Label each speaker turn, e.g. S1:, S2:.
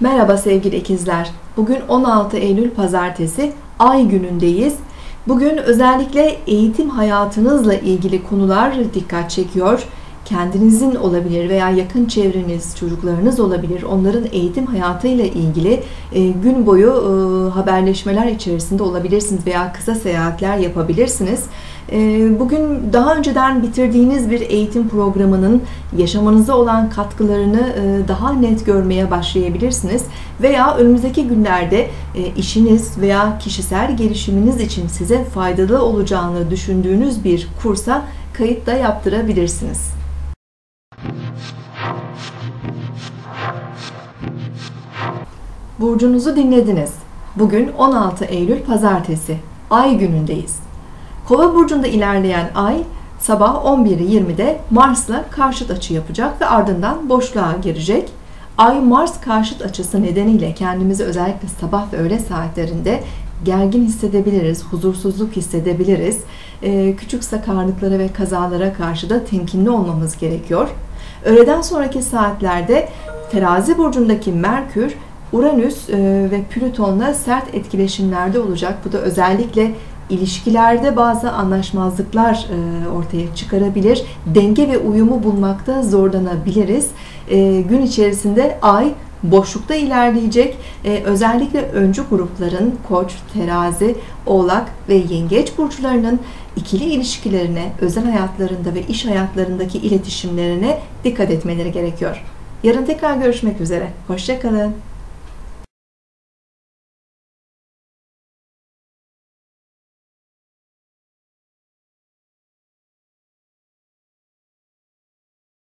S1: Merhaba sevgili ikizler. Bugün 16 Eylül Pazartesi, Ay günündeyiz. Bugün özellikle eğitim hayatınızla ilgili konular dikkat çekiyor. Kendinizin olabilir veya yakın çevreniz, çocuklarınız olabilir. Onların eğitim hayatıyla ilgili e, gün boyu e, haberleşmeler içerisinde olabilirsiniz veya kısa seyahatler yapabilirsiniz. E, bugün daha önceden bitirdiğiniz bir eğitim programının yaşamınıza olan katkılarını daha net görmeye başlayabilirsiniz. Veya önümüzdeki günlerde işiniz veya kişisel gelişiminiz için size faydalı olacağını düşündüğünüz bir kursa kayıt da yaptırabilirsiniz. Burcunuzu dinlediniz. Bugün 16 Eylül Pazartesi. Ay günündeyiz. Kova burcunda ilerleyen ay sabah 11.20'de Mars'la karşıt açı yapacak ve ardından boşluğa girecek. Ay Mars karşıt açısı nedeniyle kendimizi özellikle sabah ve öğle saatlerinde gergin hissedebiliriz, huzursuzluk hissedebiliriz. Ee, küçük sakarlıklara ve kazalara karşı da temkinli olmamız gerekiyor. Öğleden sonraki saatlerde Terazi burcundaki Merkür Uranüs e, ve Plüton'la sert etkileşimlerde olacak. Bu da özellikle ilişkilerde bazı anlaşmazlıklar e, ortaya çıkarabilir. Denge ve uyumu bulmakta zorlanabiliriz. E, gün içerisinde ay boşlukta ilerleyecek. Özellikle öncü grupların koç, terazi, oğlak ve yengeç burçlarının ikili ilişkilerine, özel hayatlarında ve iş hayatlarındaki iletişimlerine dikkat etmeleri gerekiyor. Yarın tekrar görüşmek üzere. Hoşçakalın.